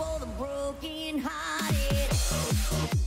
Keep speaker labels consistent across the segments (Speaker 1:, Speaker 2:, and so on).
Speaker 1: for the broken hearted.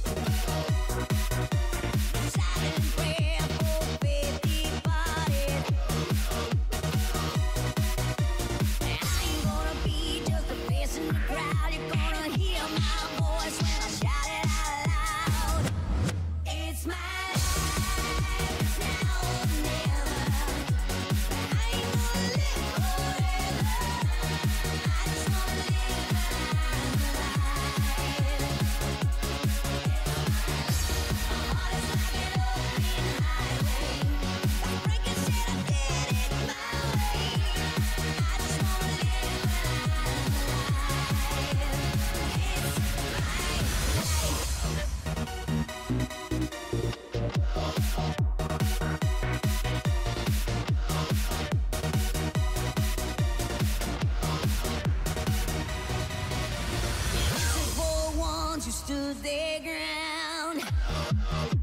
Speaker 1: the ground.